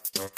Okay.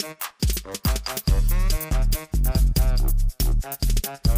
Thank you.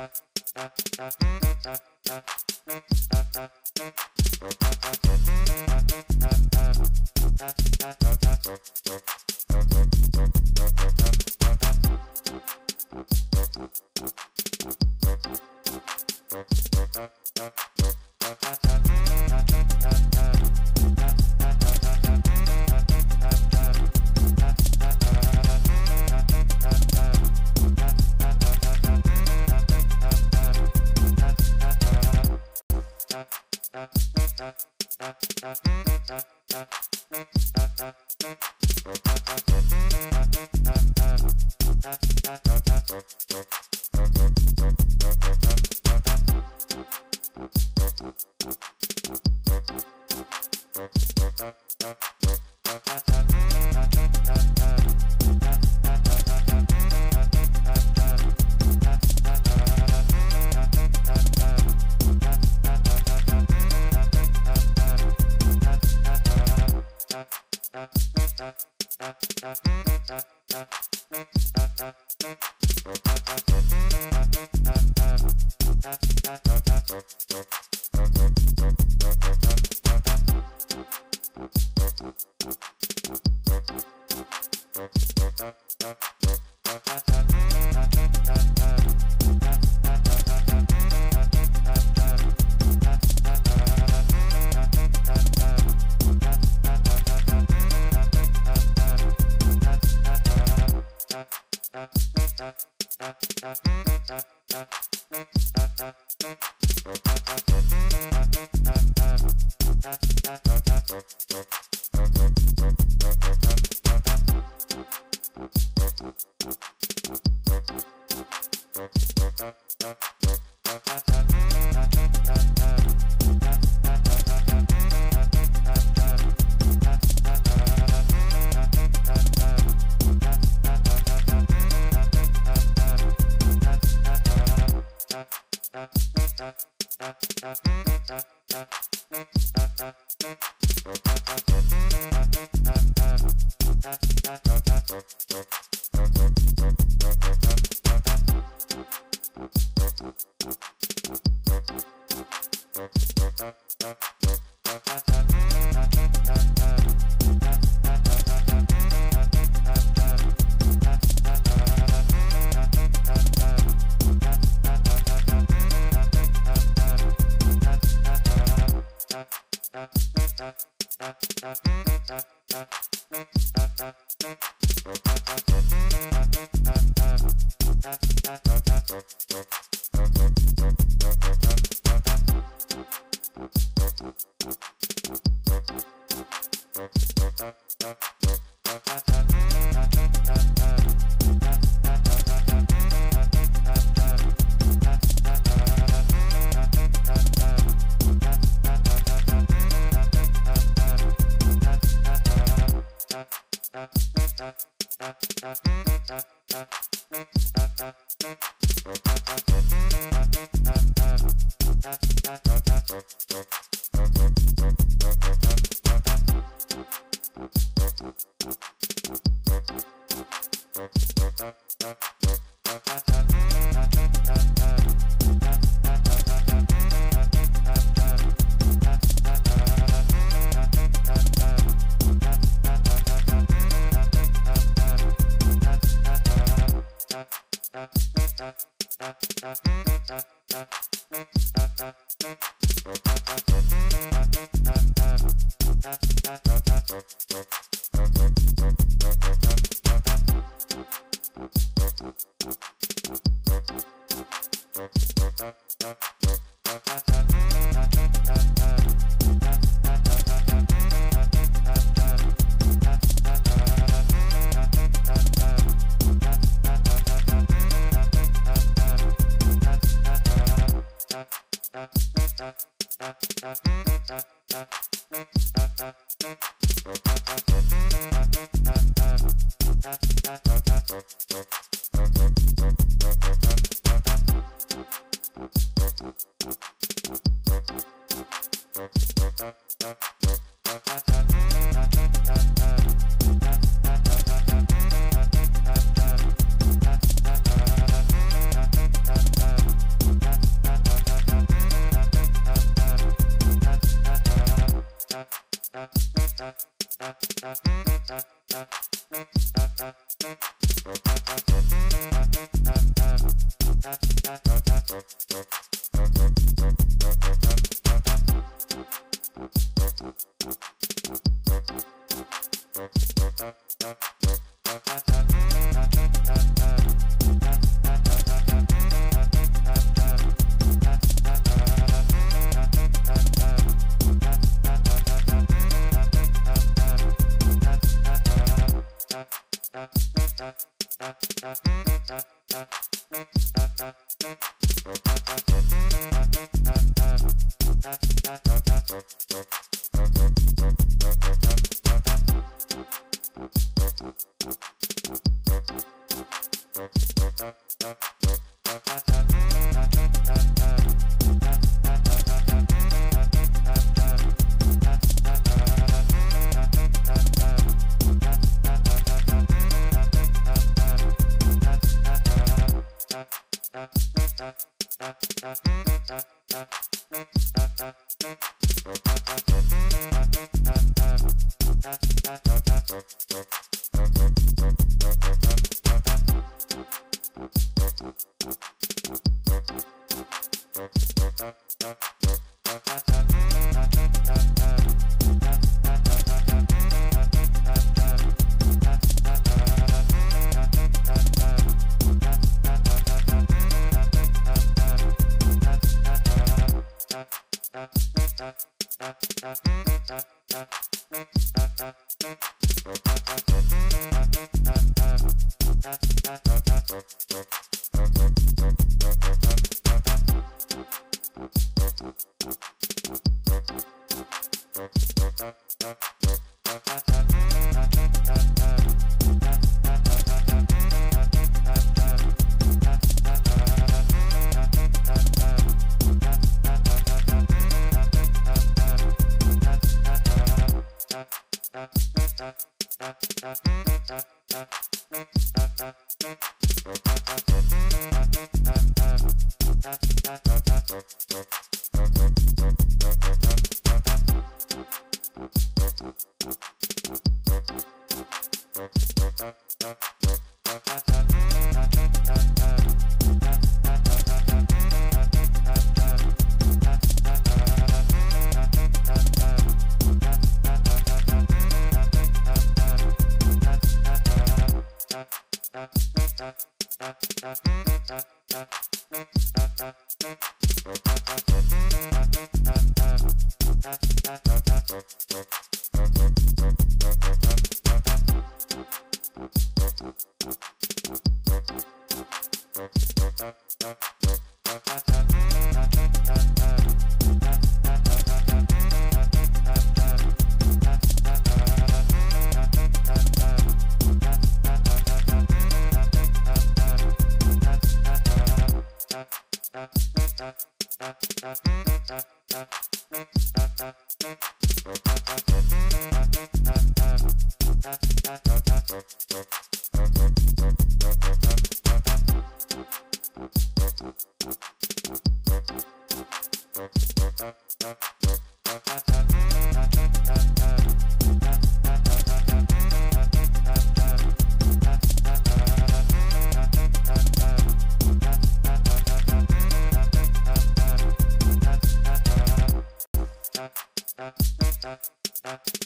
Ja, ja, ja, ja.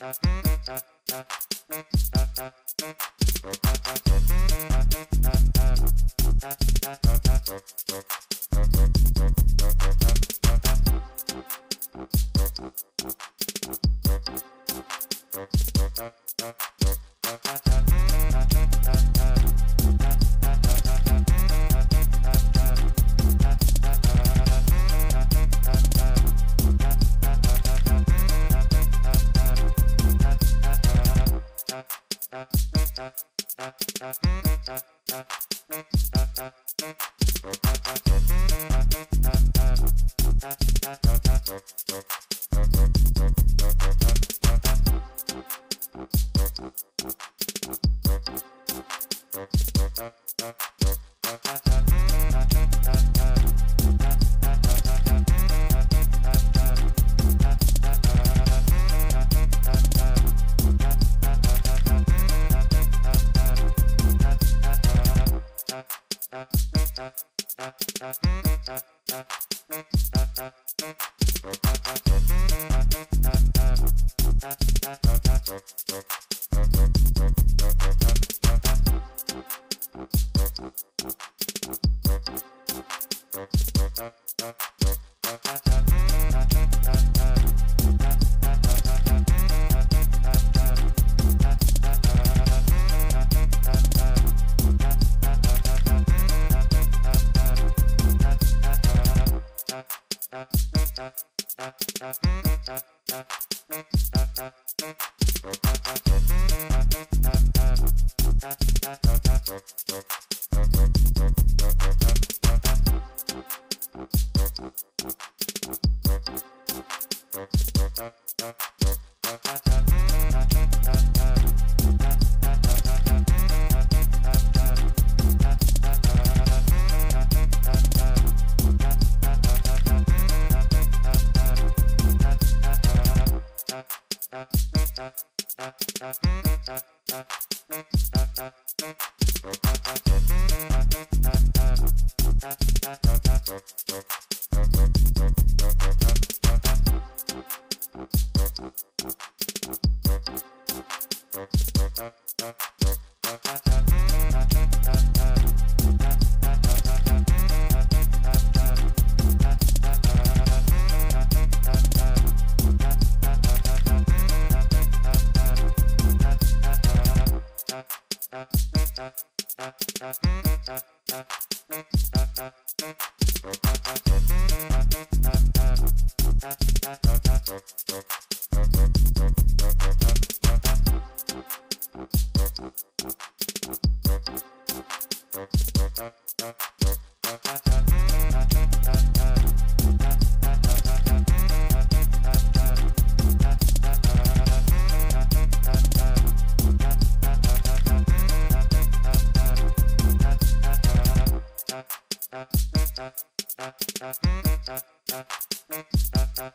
Uh-huh. Thank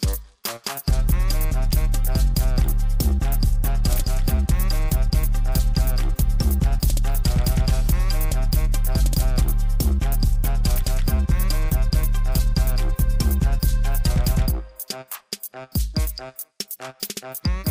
Uh, uh, uh.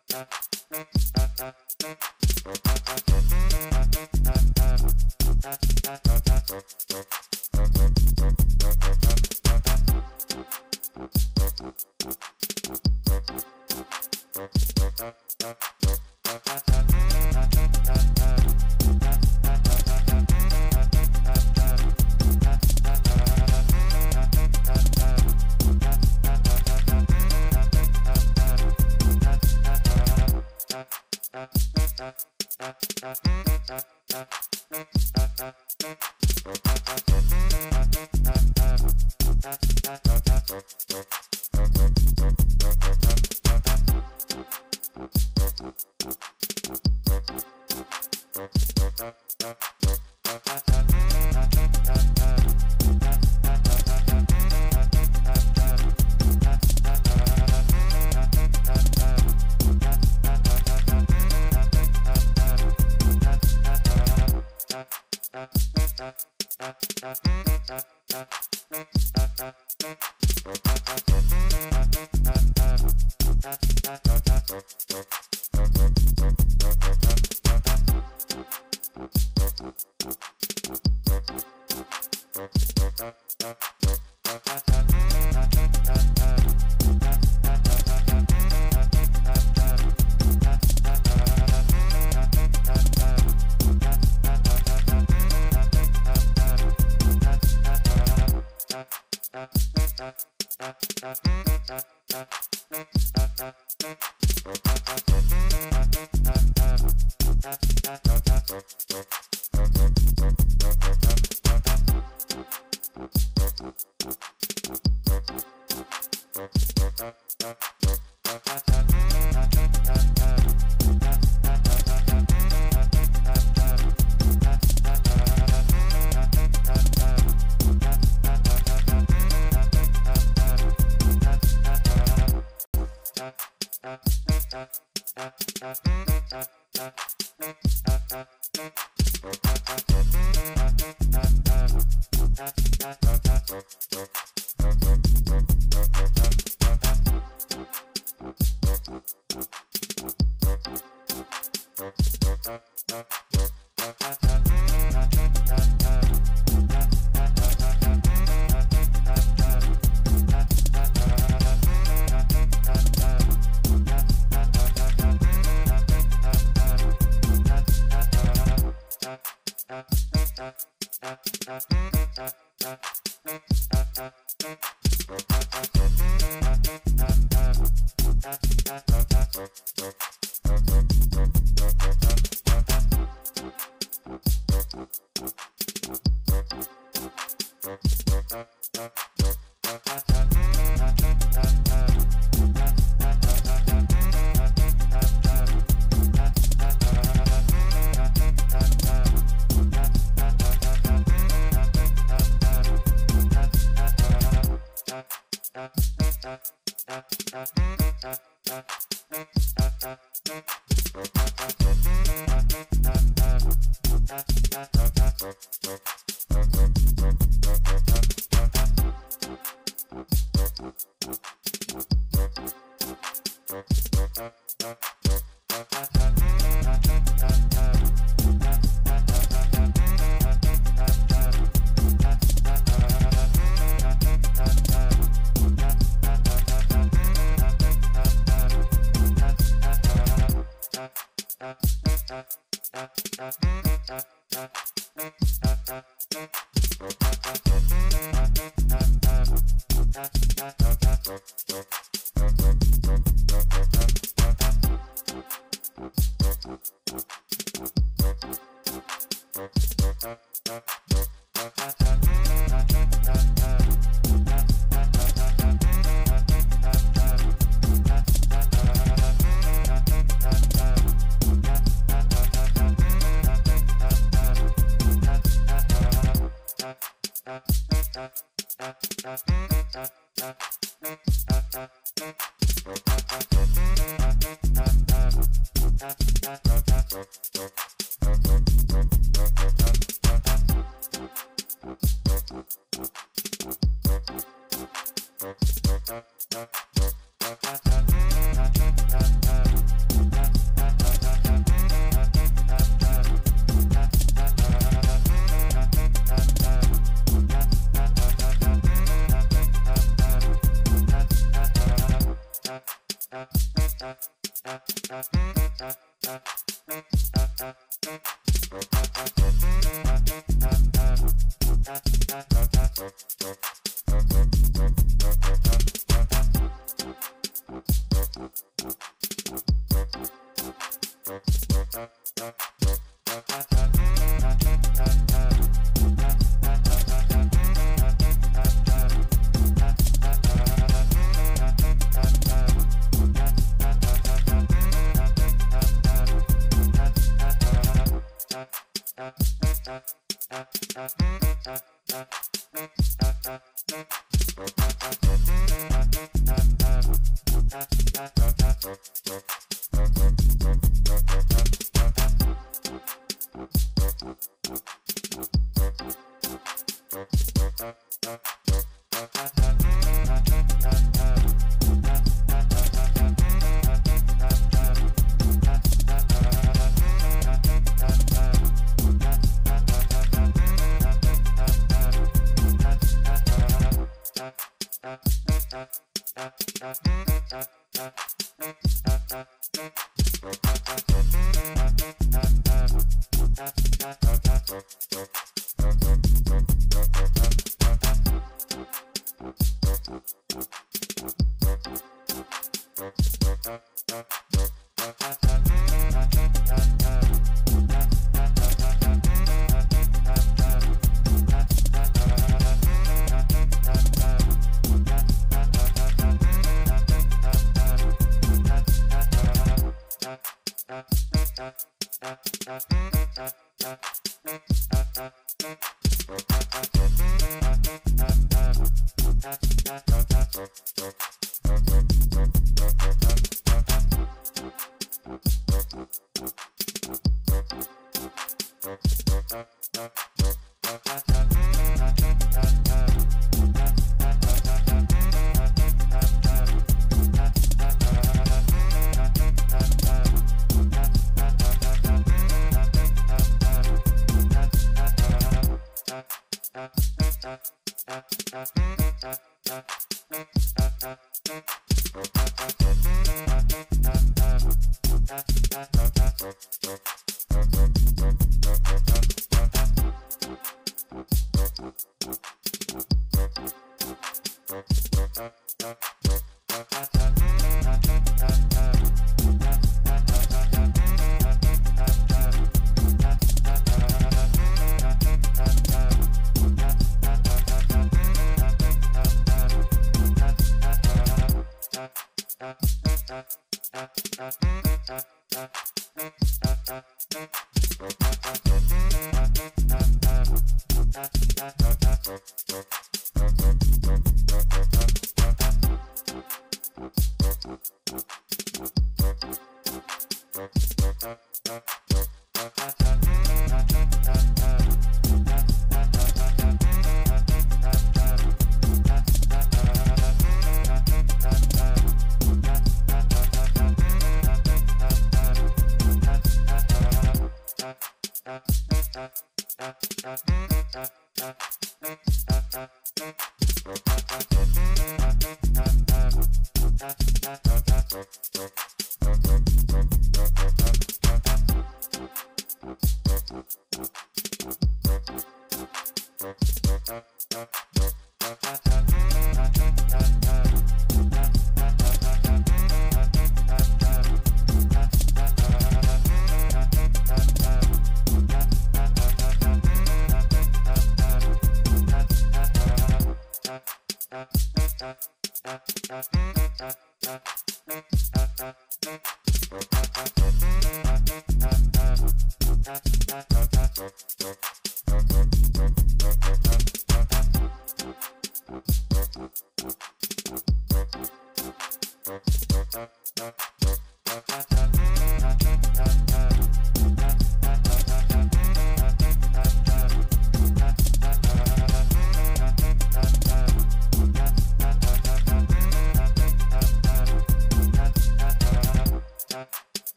Thank you.